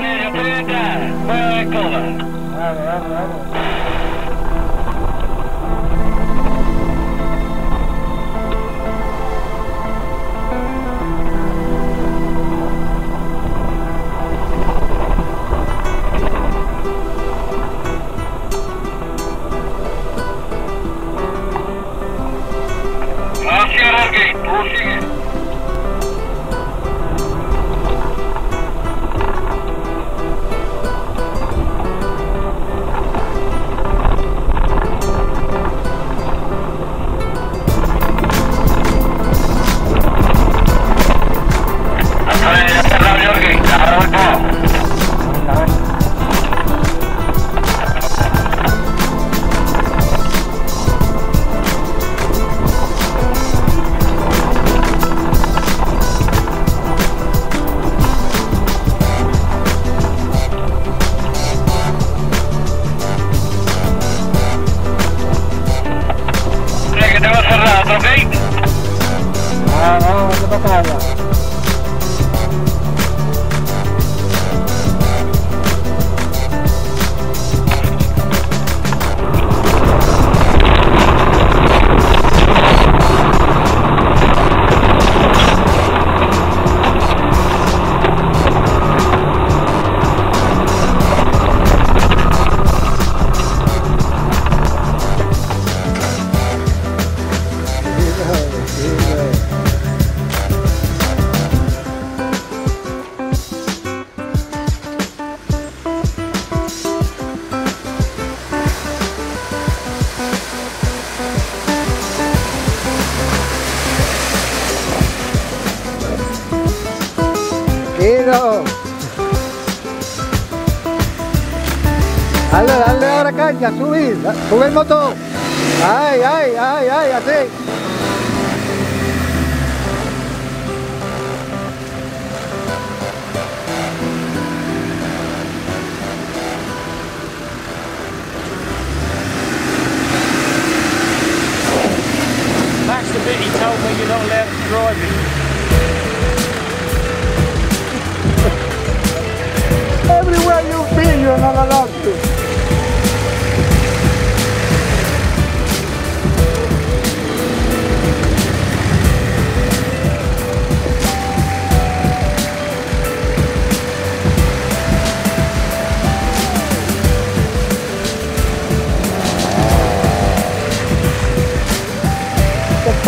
Minnesota, Maricopa. All right, all right, all right. Caña, subir, sube el motor. Ay, ay, ay, ay, así. That's the bit he told me you're not allowed to drive it.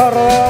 farol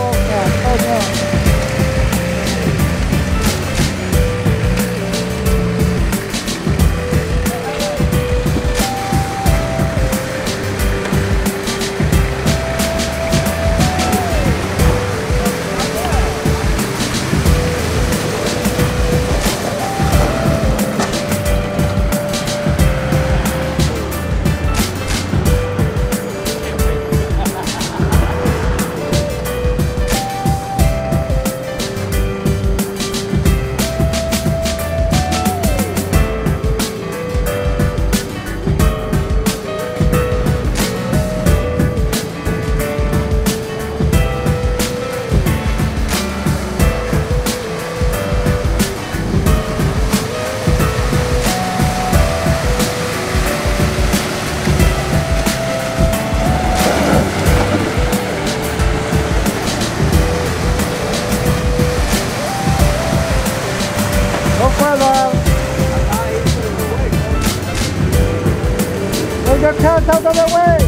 cars out of the way.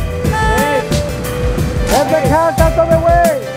Get the cars out of the way.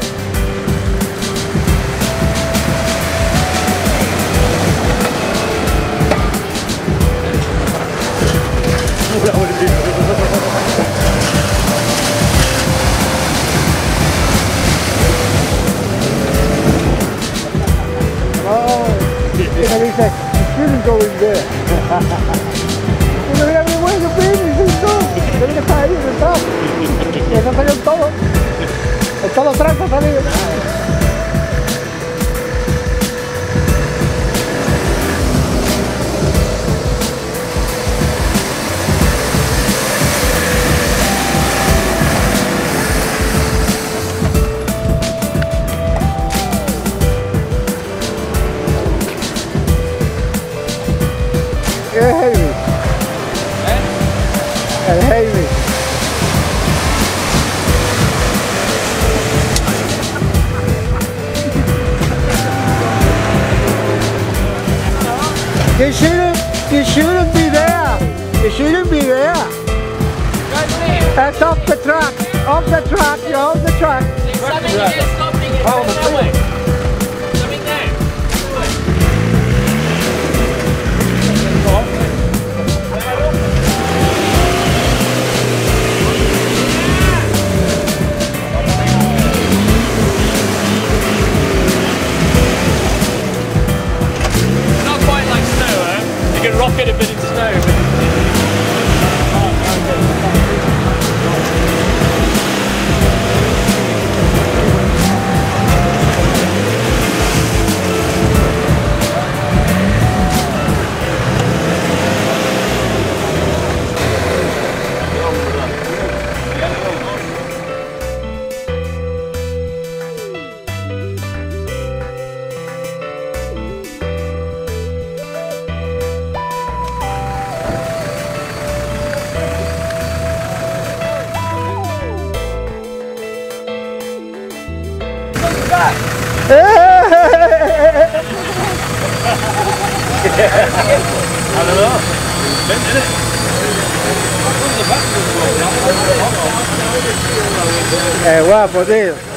todo tranca, sale. Yeah, You shouldn't, you shouldn't be there. You shouldn't be there. That's off the track. Off the track. You're off the track. bit, a. É, guapo apodeiro.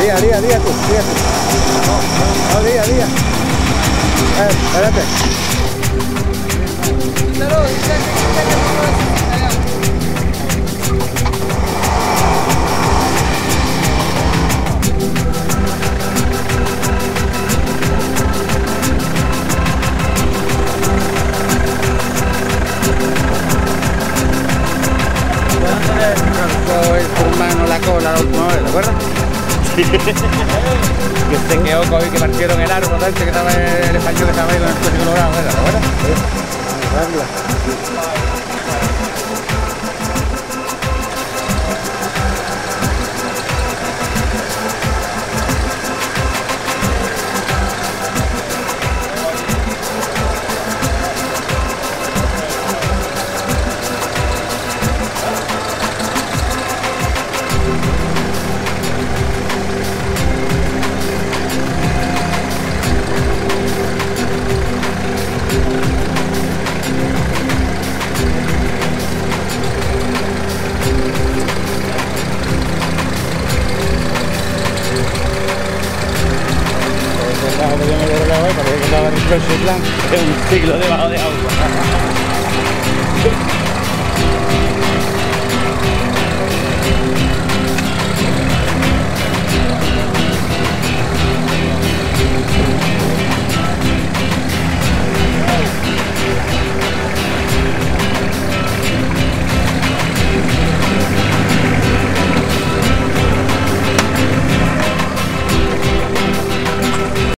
Día, día, día tú, día tú. No, día, día. Eh, espérate. por que se quedó con que partieron el árbol, que estaba el español que estaba ahí con el coche colorado, ¿verdad? ¿te tegen